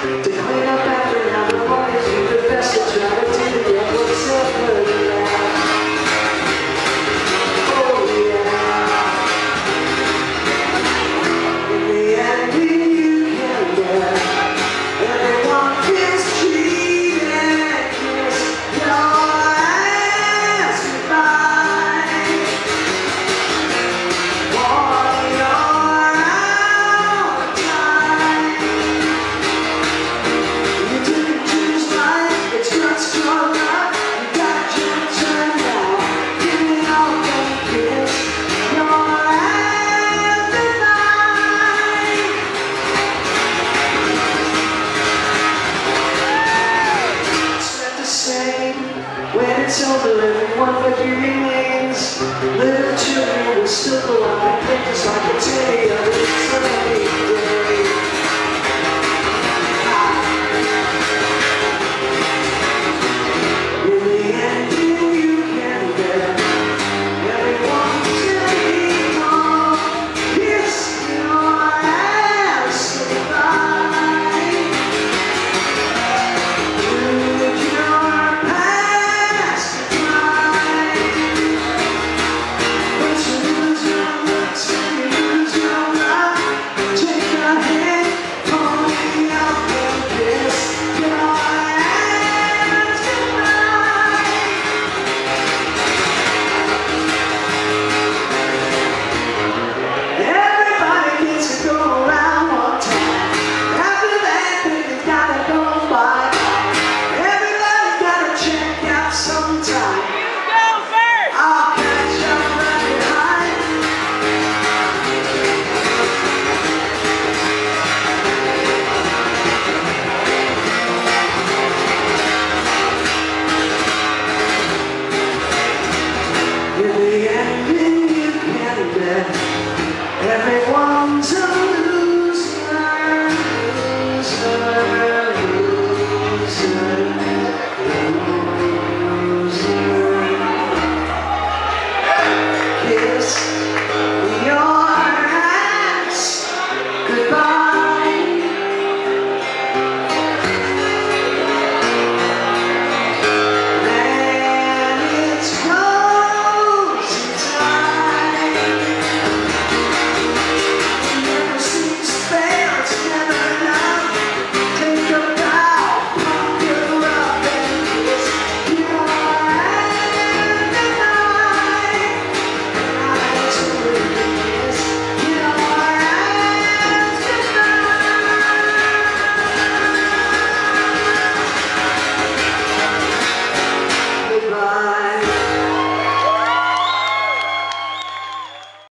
To over. Everyone but you remains.